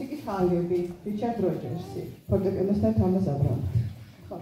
მუსიკის ხალები, რიჩარდ როჯერსი, ფორტეპიანოსთან თამაზ აბრამაძე. ხო.